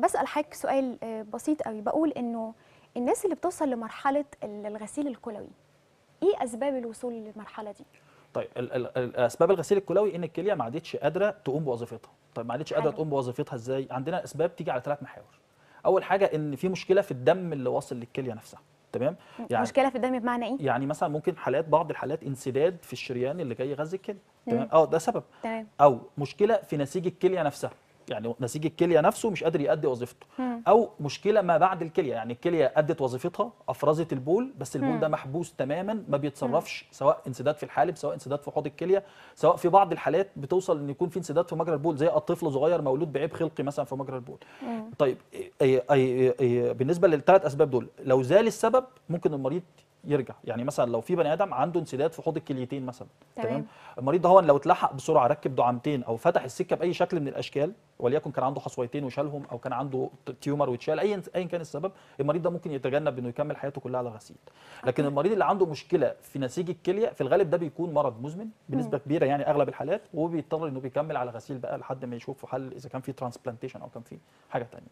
بسأل حضرتك سؤال آه، بسيط قوي. بقول إنه الناس اللي بتوصل لمرحلة ال- الغسيل الكلوي إيه أسباب الوصول للمرحلة دي؟ طيب أسباب الغسيل الكلوي إن الكلية ما عادتش قادرة تقوم بوظيفتها. طيب ما عادتش قادرة. تقوم بوظيفتها إزاي؟ عندنا أسباب تيجي على ثلاث محاور. أول حاجة إن في مشكلة في الدم اللي واصل للكلية نفسها. تمام؟ يعني مشكلة في الدم بمعنى إيه؟ يعني مثلا ممكن حالات بعض الحالات انسداد في الشريان اللي جاي يغذي الكلية. تمام؟ آه ده سبب. تمام. أو مشكلة في نسيج الكلية نفسها. يعني نسيج الكلية نفسه مش قادر يؤدي وظيفته مم. أو مشكلة ما بعد الكلية يعني الكلية أدت وظيفتها أفرزت البول بس البول مم. ده محبوس تماما ما بيتصرفش سواء انسداد في الحالب سواء انسداد في حوض الكلية سواء في بعض الحالات بتوصل إن يكون في انسداد في مجرى البول زي الطفل صغير مولود بعيب خلقي مثلا في مجرى البول مم. طيب أي أي أي بالنسبة للثلاث أسباب دول لو زال السبب ممكن المريض يرجع. يعني مثلا لو في بني آدم عنده انسداد في حوض الكليتين مثلا تمام. تمام؟ المريض ده هو لو اتلحق بسرعة ركب دعامتين أو فتح السكة بأي شكل من الأشكال وليكن كان عنده حصويتين وشالهم أو كان عنده tumor واتشال اي ايا كان السبب المريض ده ممكن يتجنب إنه يكمل حياته كلها على غسيل. لكن المريض اللي عنده مشكلة في نسيج الكلية في الغالب ده بيكون مرض مزمن بنسبة كبيرة يعني أغلب الحالات وبيضطر إنه بيكمل على غسيل بقى لحد ما يشوف حل إذا كان في transplantation أو كان في حاجة ثانية